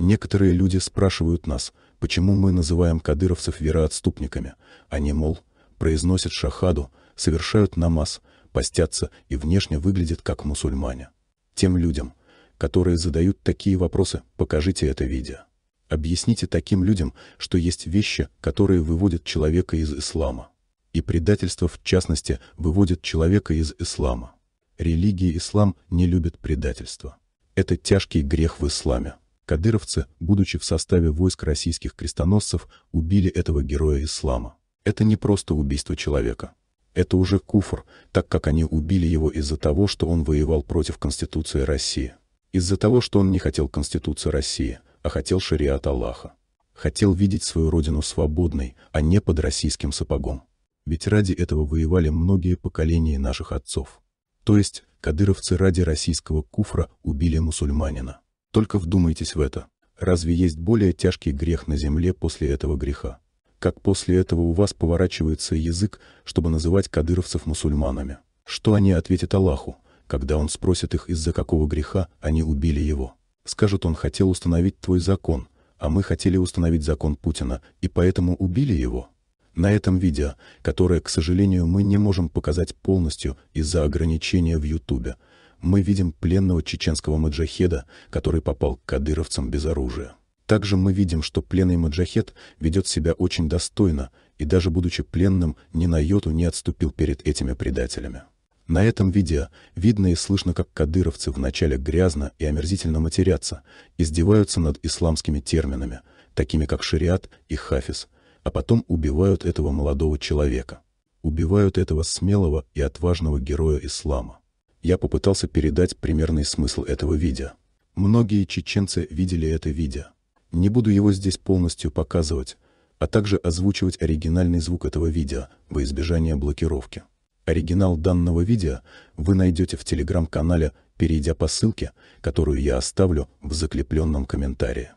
Некоторые люди спрашивают нас, почему мы называем кадыровцев вероотступниками. Они, мол, произносят шахаду, совершают намаз, постятся и внешне выглядят как мусульмане. Тем людям, которые задают такие вопросы, покажите это видео. Объясните таким людям, что есть вещи, которые выводят человека из ислама. И предательство, в частности, выводит человека из ислама. Религия ислам не любит предательство. Это тяжкий грех в исламе. Кадыровцы, будучи в составе войск российских крестоносцев, убили этого героя ислама. Это не просто убийство человека. Это уже куфр, так как они убили его из-за того, что он воевал против Конституции России. Из-за того, что он не хотел Конституции России, а хотел шариат Аллаха. Хотел видеть свою родину свободной, а не под российским сапогом. Ведь ради этого воевали многие поколения наших отцов. То есть, кадыровцы ради российского куфра убили мусульманина. Только вдумайтесь в это. Разве есть более тяжкий грех на земле после этого греха? Как после этого у вас поворачивается язык, чтобы называть кадыровцев мусульманами? Что они ответят Аллаху, когда он спросит их, из-за какого греха они убили его? Скажут, он хотел установить твой закон, а мы хотели установить закон Путина, и поэтому убили его? На этом видео, которое, к сожалению, мы не можем показать полностью из-за ограничения в Ютубе, мы видим пленного чеченского маджахеда, который попал к кадыровцам без оружия. Также мы видим, что пленный маджахед ведет себя очень достойно и даже будучи пленным, ни на йоту не отступил перед этими предателями. На этом видео видно и слышно, как кадыровцы вначале грязно и омерзительно матерятся, издеваются над исламскими терминами, такими как шариат и хафиз, а потом убивают этого молодого человека. Убивают этого смелого и отважного героя ислама я попытался передать примерный смысл этого видео. Многие чеченцы видели это видео. Не буду его здесь полностью показывать, а также озвучивать оригинальный звук этого видео во избежание блокировки. Оригинал данного видео вы найдете в телеграм-канале, перейдя по ссылке, которую я оставлю в закрепленном комментарии.